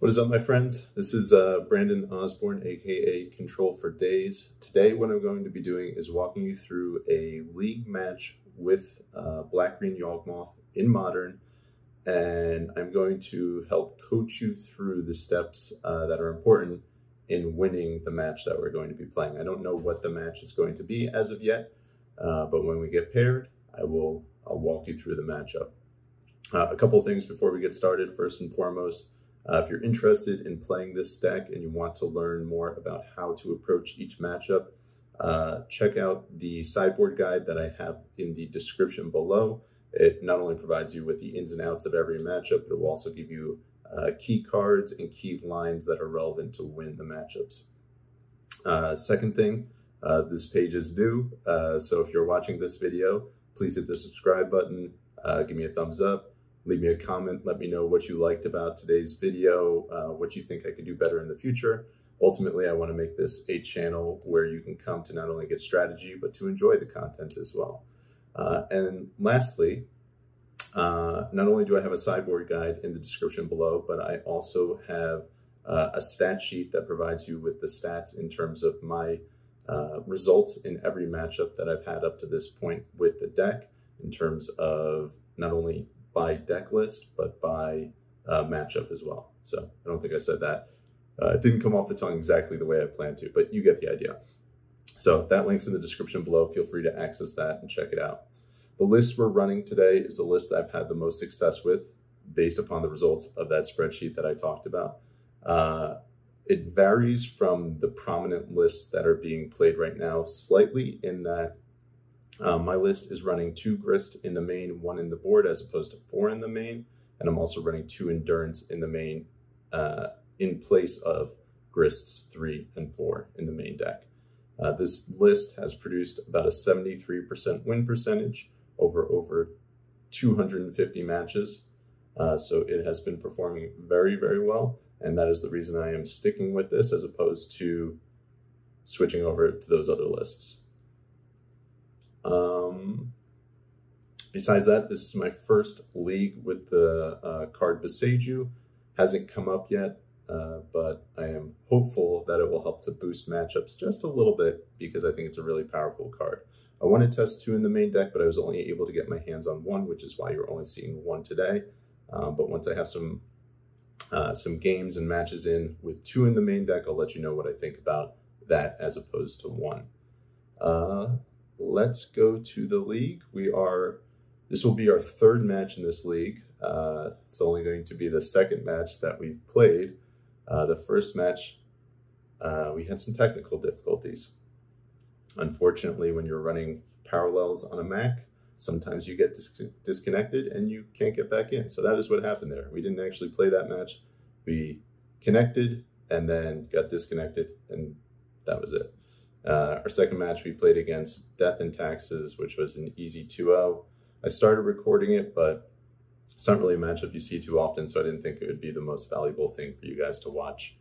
What is up, my friends? This is uh, Brandon Osborne, aka Control4Daze. Today, what I'm going to be doing is walking you through a league match with uh, Black Green Yawgmoth in Modern, and I'm going to help coach you through the steps uh, that are important in winning the match that we're going to be playing. I don't know what the match is going to be as of yet, uh, but when we get paired, I will I'll walk you through the matchup. Uh, a couple things before we get started. First and foremost. Uh, if you're interested in playing this deck and you want to learn more about how to approach each matchup, uh, check out the sideboard guide that I have in the description below. It not only provides you with the ins and outs of every matchup, but it will also give you uh, key cards and key lines that are relevant to win the matchups. Uh, second thing, uh, this page is new, uh, so if you're watching this video, please hit the subscribe button, give me a thumbs up, leave me a comment. Let me know what you liked about today's video, uh, what you think I could do better in the future. Ultimately, I want to make this a channel where you can come to not only get strategy, but to enjoy the content as well. Uh, and lastly, uh, not only do I have a sideboard guide in the description below, but I also have uh, a stat sheet that provides you with the stats in terms of my uh, results in every matchup that I've had up to this point with the deck in terms of not only by deck list, but by uh, matchup as well. So I don't think I said that. Uh, it didn't come off the tongue exactly the way I planned to, but you get the idea. So that link's in the description below. Feel free to access that and check it out. The list we're running today is the list I've had the most success with based upon the results of that spreadsheet that I talked about. Uh, it varies from the prominent lists that are being played right now slightly in that um, my list is running two grist in the main, one in the board, as opposed to four in the main. And I'm also running two endurance in the main uh, in place of grists three and four in the main deck. Uh, this list has produced about a 73% win percentage over over 250 matches. Uh, so it has been performing very, very well. And that is the reason I am sticking with this as opposed to switching over to those other lists. Um, besides that, this is my first league with the uh, card Boseiju. Hasn't come up yet, uh, but I am hopeful that it will help to boost matchups just a little bit because I think it's a really powerful card. I want to test two in the main deck, but I was only able to get my hands on one, which is why you're only seeing one today. Um, but once I have some uh, some games and matches in with two in the main deck, I'll let you know what I think about that as opposed to one. Uh, let's go to the league. We are, this will be our third match in this league. Uh, it's only going to be the second match that we've played. Uh, the first match, uh, we had some technical difficulties. Unfortunately, when you're running parallels on a Mac, sometimes you get dis disconnected and you can't get back in. So that is what happened there. We didn't actually play that match. We connected and then got disconnected, and that was it. Uh, our second match, we played against Death and Taxes, which was an easy 2-0. I started recording it, but it's not really a matchup you see too often, so I didn't think it would be the most valuable thing for you guys to watch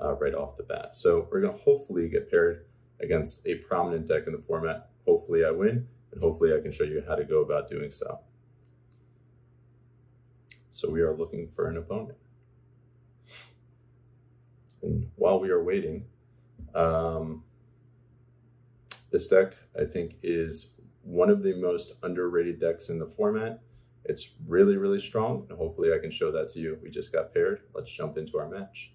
uh, right off the bat. So we're going to hopefully get paired against a prominent deck in the format. Hopefully I win, and hopefully I can show you how to go about doing so. So we are looking for an opponent. And while we are waiting, um, this deck, I think, is one of the most underrated decks in the format. It's really, really strong, and hopefully I can show that to you. We just got paired. Let's jump into our match.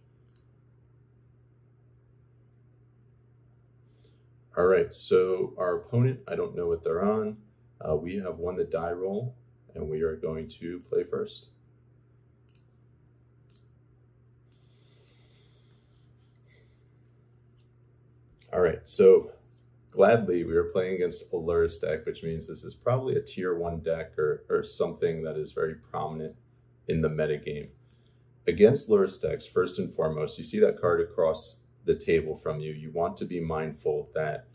All right, so our opponent, I don't know what they're on. Uh, we have won the die roll, and we are going to play first. All right, so gladly we were playing against a Lurrus deck, which means this is probably a tier one deck or, or something that is very prominent in the metagame. Against Lurrus decks, first and foremost, you see that card across the table from you. You want to be mindful that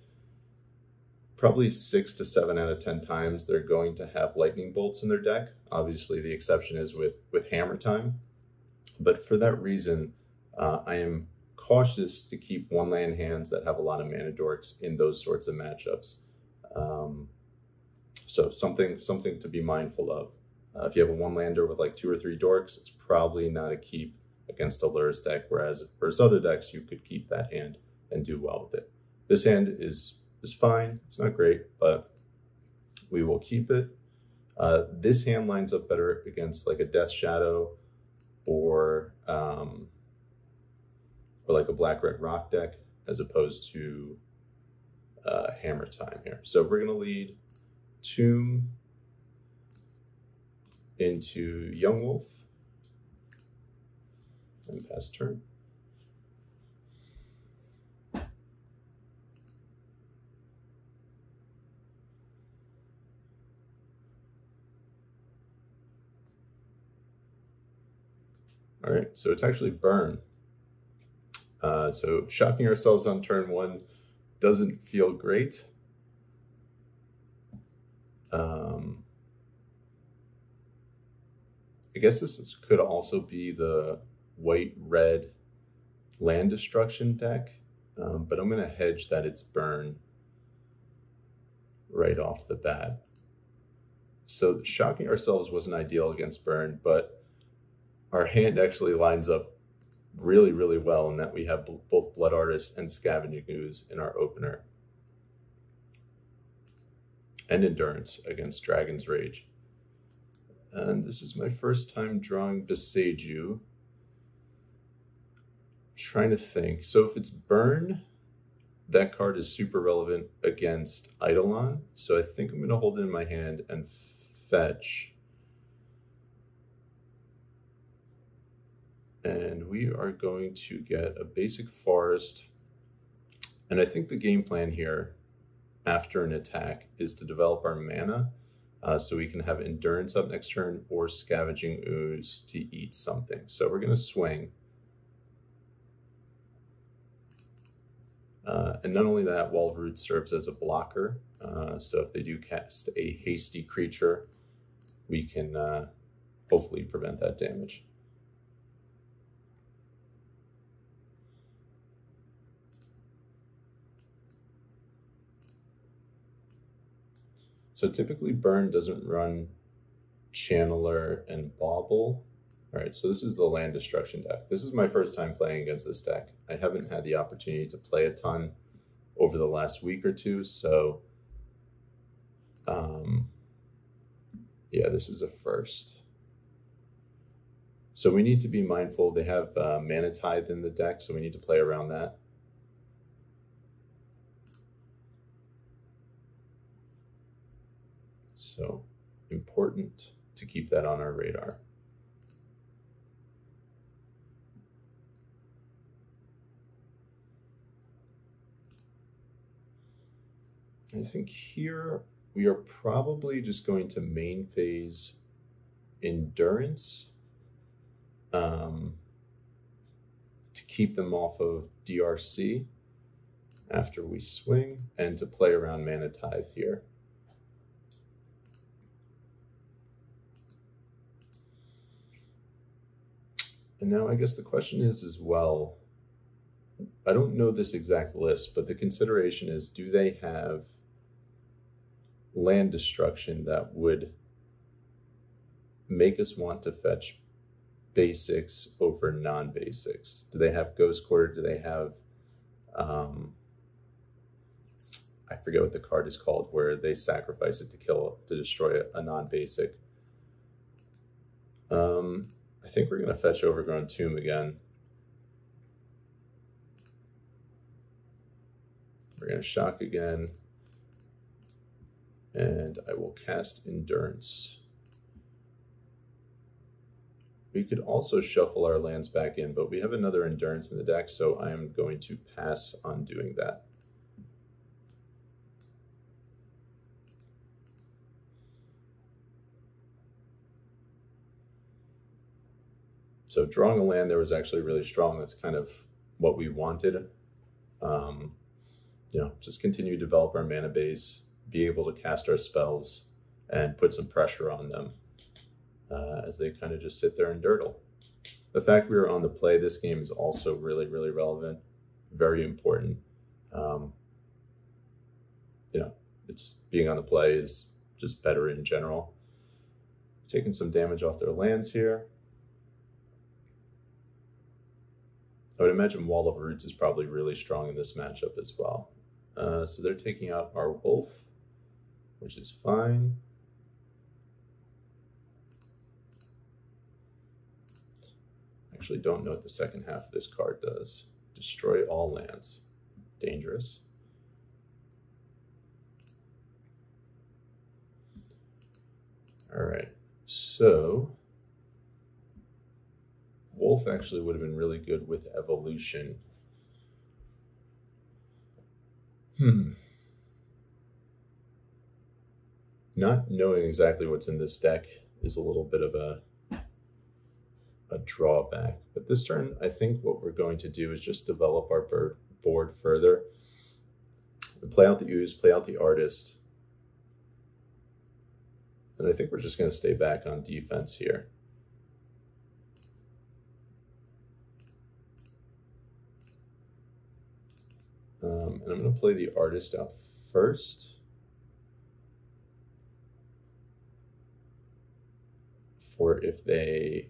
probably six to seven out of 10 times they're going to have lightning bolts in their deck. Obviously, the exception is with, with hammer time. But for that reason, uh, I am cautious to keep one land hands that have a lot of mana dorks in those sorts of matchups. Um, so something something to be mindful of. Uh, if you have a one lander with like two or three dorks, it's probably not a keep against a Lurrus deck, whereas for his other decks, you could keep that hand and do well with it. This hand is is fine. It's not great, but we will keep it. Uh, this hand lines up better against like a Death Shadow or um, or like a Black Red Rock deck as opposed to uh, Hammer Time here. So we're gonna lead Tomb into Young Wolf and pass turn. All right, so it's actually burn. Uh, so shocking ourselves on turn one doesn't feel great. Um, I guess this is, could also be the white red land destruction deck, um, but I'm going to hedge that it's burn right off the bat. So shocking ourselves wasn't ideal against burn, but our hand actually lines up really, really well in that we have both Blood Artist and Scavenging Ooze in our opener. And Endurance against Dragon's Rage. And this is my first time drawing Boseiju. Trying to think. So if it's Burn, that card is super relevant against Eidolon. So I think I'm going to hold it in my hand and fetch and we are going to get a basic forest. And I think the game plan here after an attack is to develop our mana uh, so we can have endurance up next turn or scavenging ooze to eat something. So we're going to swing. Uh, and not only that, Wall of Roots serves as a blocker. Uh, so if they do cast a hasty creature, we can uh, hopefully prevent that damage. So typically burn doesn't run channeler and bauble. All right, so this is the land destruction deck. This is my first time playing against this deck. I haven't had the opportunity to play a ton over the last week or two, so um, yeah, this is a first. So we need to be mindful. They have uh, Mana Tithe in the deck, so we need to play around that. So important to keep that on our radar. I think here we are probably just going to main phase endurance um, to keep them off of DRC after we swing and to play around Mana Tithe here. And now I guess the question is as well, I don't know this exact list, but the consideration is do they have land destruction that would make us want to fetch basics over non-basics? Do they have Ghost Quarter? Do they have um, I forget what the card is called, where they sacrifice it to kill to destroy a, a non-basic. Um, I think we're going to fetch Overgrown Tomb again. We're going to shock again. And I will cast Endurance. We could also shuffle our lands back in, but we have another Endurance in the deck, so I am going to pass on doing that. So drawing a land there was actually really strong. That's kind of what we wanted. Um, you know, just continue to develop our mana base, be able to cast our spells, and put some pressure on them uh, as they kind of just sit there and dirtle. The fact we were on the play this game is also really, really relevant, very important. Um, you know, it's being on the play is just better in general. Taking some damage off their lands here. I would imagine Wall of Roots is probably really strong in this matchup as well. Uh, so they're taking out our Wolf, which is fine. Actually, don't know what the second half of this card does. Destroy all lands. Dangerous. All right, so Wolf actually would have been really good with evolution. Hmm. Not knowing exactly what's in this deck is a little bit of a a drawback. But this turn, I think what we're going to do is just develop our bird board further. Play out the ooze, play out the artist, and I think we're just going to stay back on defense here. Um, and I'm going to play the artist out first. For if they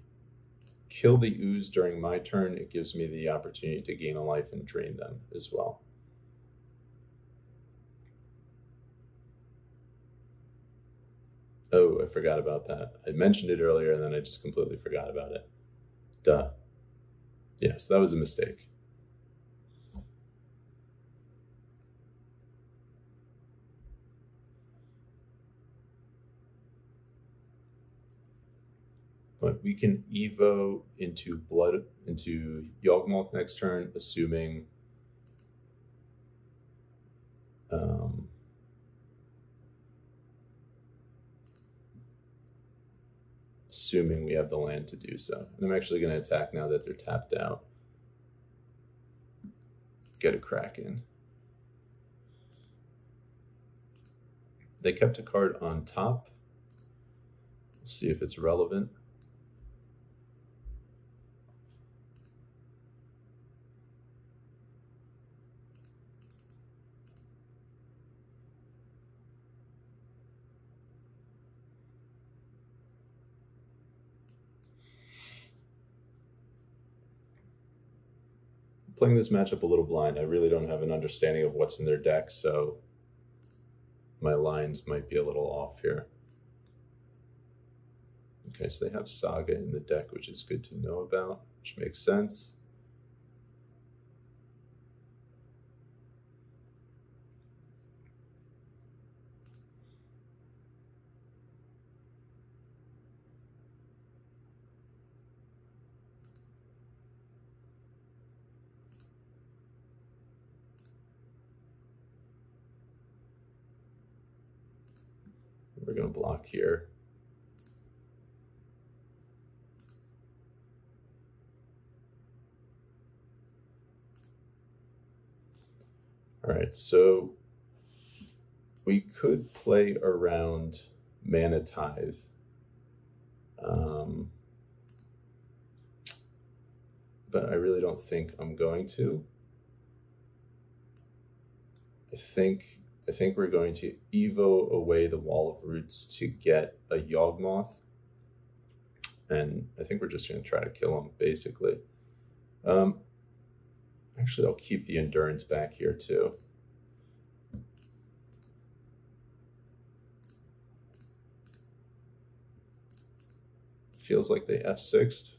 kill the ooze during my turn, it gives me the opportunity to gain a life and drain them as well. Oh, I forgot about that. I mentioned it earlier and then I just completely forgot about it. Duh. Yes, that was a mistake. But we can Evo into blood into Yawgmoth next turn, assuming um, assuming we have the land to do so. And I'm actually going to attack now that they're tapped out. Get a crack in. They kept a card on top. Let's see if it's relevant. Playing this matchup a little blind. I really don't have an understanding of what's in their deck, so my lines might be a little off here. Okay, so they have Saga in the deck, which is good to know about, which makes sense. We're going to block here. All right, so we could play around Mana Tithe. Um, but I really don't think I'm going to. I think I think we're going to Evo away the Wall of Roots to get a Yawgmoth. And I think we're just going to try to kill him, basically. Um, actually, I'll keep the Endurance back here, too. Feels like they F6'd.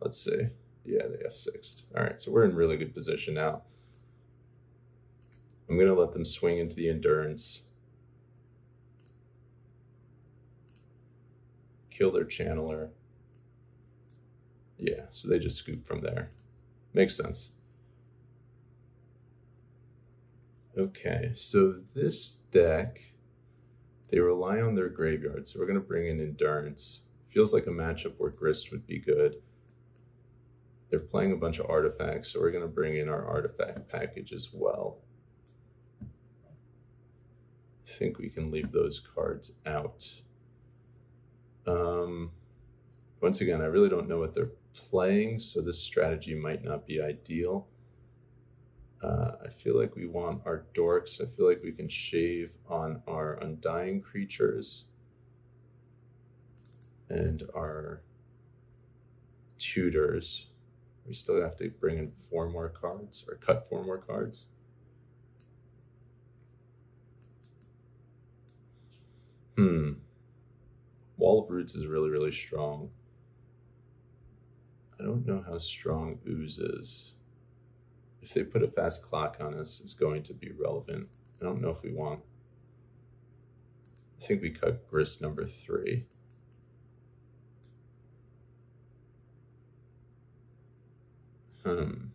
Let's see. Yeah, they F6'd. All right, so we're in really good position now. I'm going to let them swing into the endurance. Kill their channeler. Yeah, so they just scoop from there. Makes sense. Okay, so this deck, they rely on their graveyard, so we're going to bring in Endurance. Feels like a matchup where Grist would be good. They're playing a bunch of artifacts, so we're going to bring in our artifact package as well think we can leave those cards out. Um, once again, I really don't know what they're playing, so this strategy might not be ideal. Uh, I feel like we want our dorks. I feel like we can shave on our undying creatures and our tutors. We still have to bring in four more cards or cut four more cards. Hmm. Wall of Roots is really, really strong. I don't know how strong Ooze is. If they put a fast clock on us, it's going to be relevant. I don't know if we want. I think we cut grist number three. Hmm.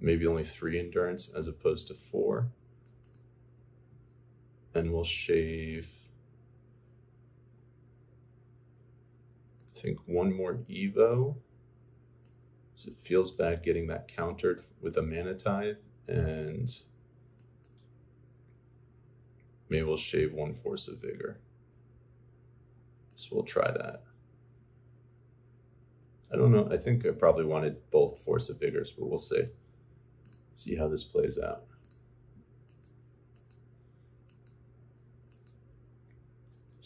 Maybe only three endurance as opposed to four. And we'll shave, I think, one more Evo. So it feels bad getting that countered with a Mana Tithe. And maybe we'll shave one Force of Vigor. So we'll try that. I don't know. I think I probably wanted both Force of Vigors, but we'll see. See how this plays out.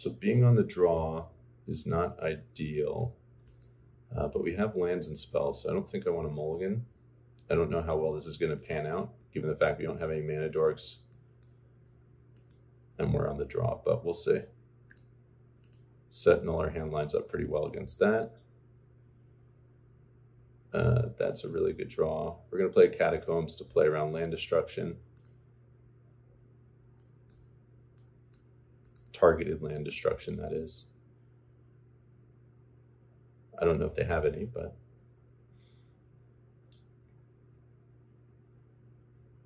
So being on the draw is not ideal, uh, but we have lands and spells, so I don't think I want a mulligan. I don't know how well this is going to pan out, given the fact we don't have any mana dorks, and we're on the draw, but we'll see. Sentinel, our hand lines up pretty well against that. Uh, that's a really good draw. We're going to play Catacombs to play around land destruction. Targeted land destruction, that is. I don't know if they have any, but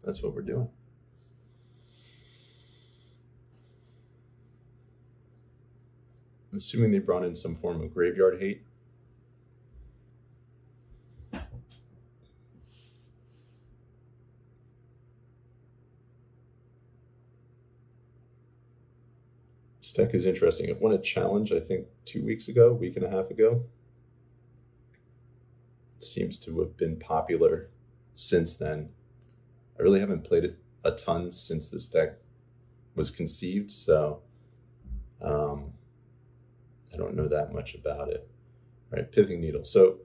that's what we're doing. I'm assuming they brought in some form of graveyard hate. This deck is interesting. It won a challenge, I think, two weeks ago, week and a half ago. It seems to have been popular since then. I really haven't played it a ton since this deck was conceived, so um, I don't know that much about it. All right, Pithing Needle. So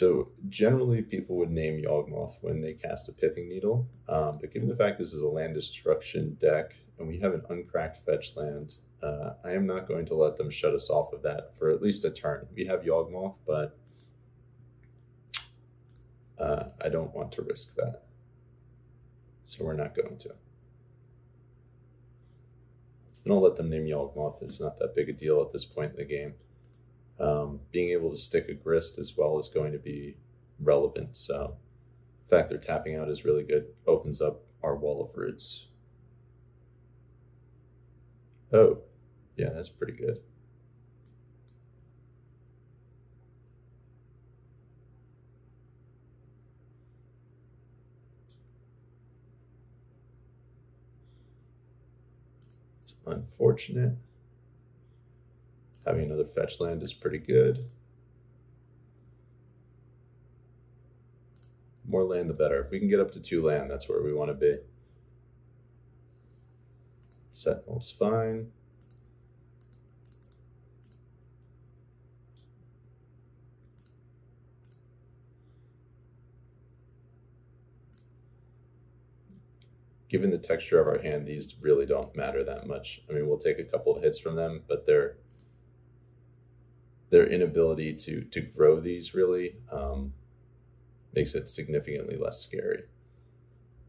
So generally, people would name Yawgmoth when they cast a Pithing Needle, um, but given the fact this is a land destruction deck and we have an uncracked fetch land, uh, I am not going to let them shut us off of that for at least a turn. We have Yawgmoth, but uh, I don't want to risk that. So we're not going to. And I'll let them name Yawgmoth. It's not that big a deal at this point in the game um, being able to stick a grist as well is going to be relevant. So the fact they're tapping out is really good. Opens up our wall of roots. Oh, yeah, that's pretty good. It's unfortunate. Having another fetch land is pretty good. More land, the better. If we can get up to two land, that's where we want to be. Sentinel's fine. given the texture of our hand, these really don't matter that much. I mean, we'll take a couple of hits from them, but they're their inability to to grow these really um, makes it significantly less scary.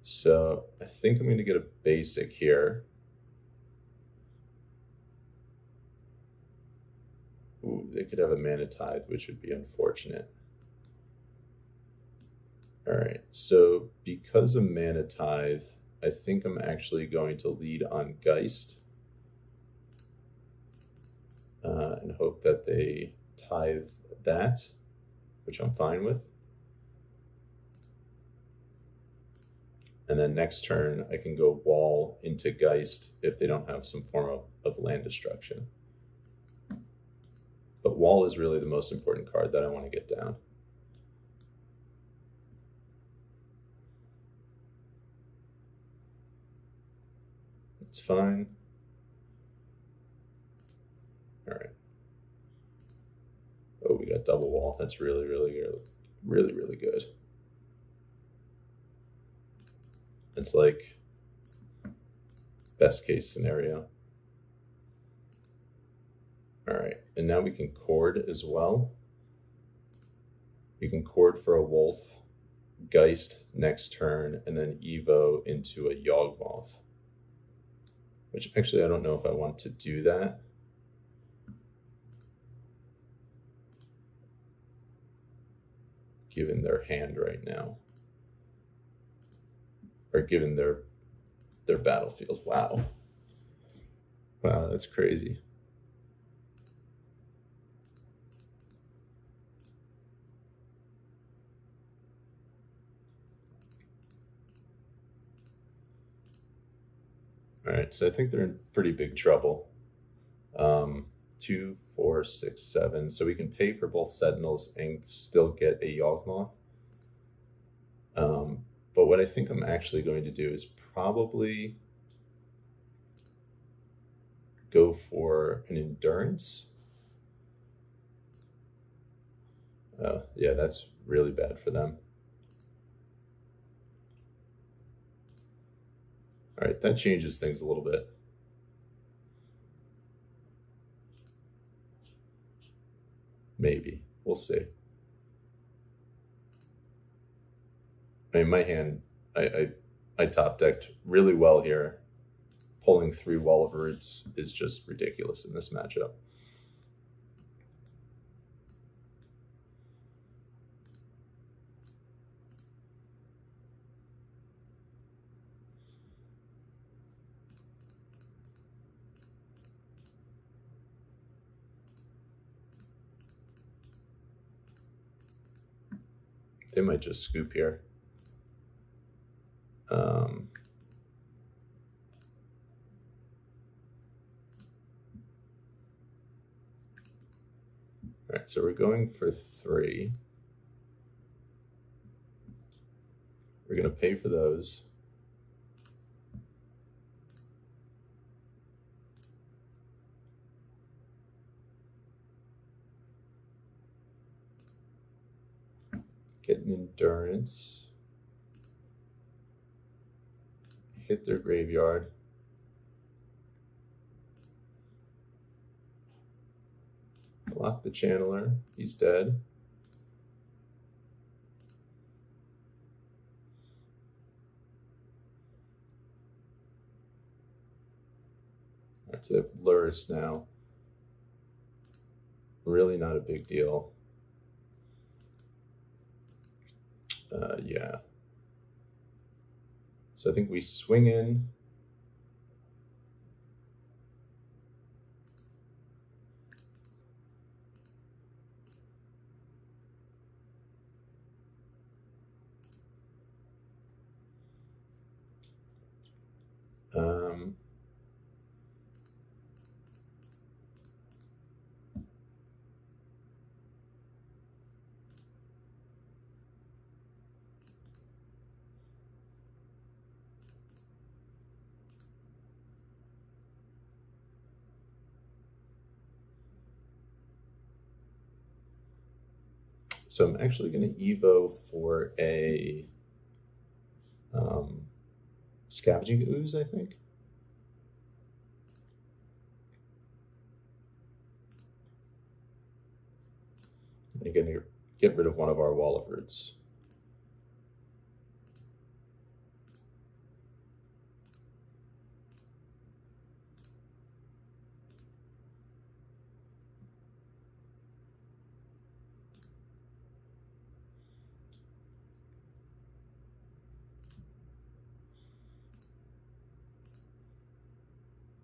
So I think I'm going to get a basic here. Ooh, they could have a mana tithe, which would be unfortunate. All right, so because of mana tithe, I think I'm actually going to lead on Geist uh, and hope that they tithe that, which I'm fine with. And then next turn, I can go wall into Geist if they don't have some form of, of land destruction. But wall is really the most important card that I want to get down. It's fine. That double wall. That's really, really, really, really, good. It's like best case scenario. All right, and now we can chord as well. You can chord for a wolf, Geist next turn, and then Evo into a Yawgmoth. Which actually I don't know if I want to do that. Given their hand right now. Or given their their battlefield. Wow. Wow, that's crazy. All right, so I think they're in pretty big trouble. Um, two, four, six, seven. So we can pay for both Sentinels and still get a Yawgmoth. Um, but what I think I'm actually going to do is probably go for an Endurance. Uh, yeah, that's really bad for them. All right, that changes things a little bit. Maybe. We'll see. I mean, my hand, I, I, I top decked really well here. Pulling three Wall of Roots is just ridiculous in this matchup. They might just scoop here. Um, all right, so we're going for three. We're going to pay for those. get an hit their graveyard. Block the channeler, he's dead. Alright, so Lurrus now. Really not a big deal. Uh, yeah. So I think we swing in. Um, So I'm actually going to Evo for a um, Scavenging Ooze, I think. I'm going to get rid of one of our Wall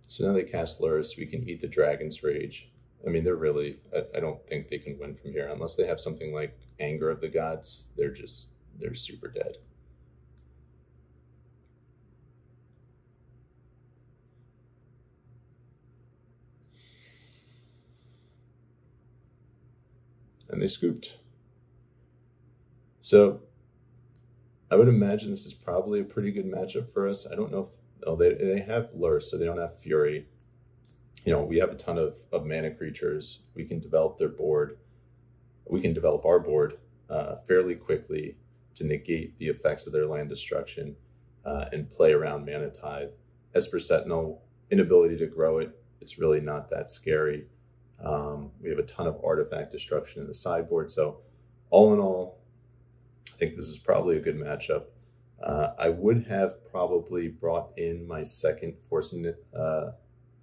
So now they cast Lurrus, we can eat the Dragon's Rage. I mean, they're really, I, I, don't think they can win from here unless they have something like Anger of the Gods. They're just, they're super dead. And they scooped. So I would imagine this is probably a pretty good matchup for us. I don't know if oh, they, they have Lurrus, so they don't have Fury. You know, we have a ton of, of mana creatures. We can develop their board. we can develop our board uh, fairly quickly to negate the effects of their land destruction uh, and play around Mana Tithe. Esper Sentinel, inability to grow it, it's really not that scary. Um, we have a ton of artifact destruction in the sideboard. So, all in all, I think this is probably a good matchup. Uh, I would have probably brought in my second Force, in, uh,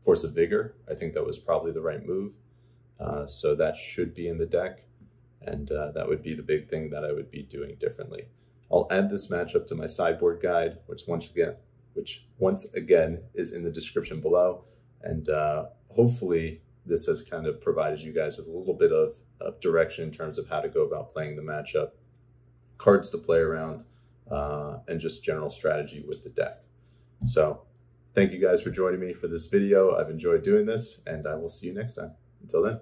Force of Vigor. I think that was probably the right move. Uh, so that should be in the deck. And uh, that would be the big thing that I would be doing differently. I'll add this matchup to my sideboard guide, which once again, which once again is in the description below. And uh, hopefully this has kind of provided you guys with a little bit of, of direction in terms of how to go about playing the matchup, cards to play around, uh, and just general strategy with the deck. So thank you guys for joining me for this video. I've enjoyed doing this, and I will see you next time. Until then.